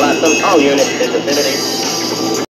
Blossom, all units in vicinity.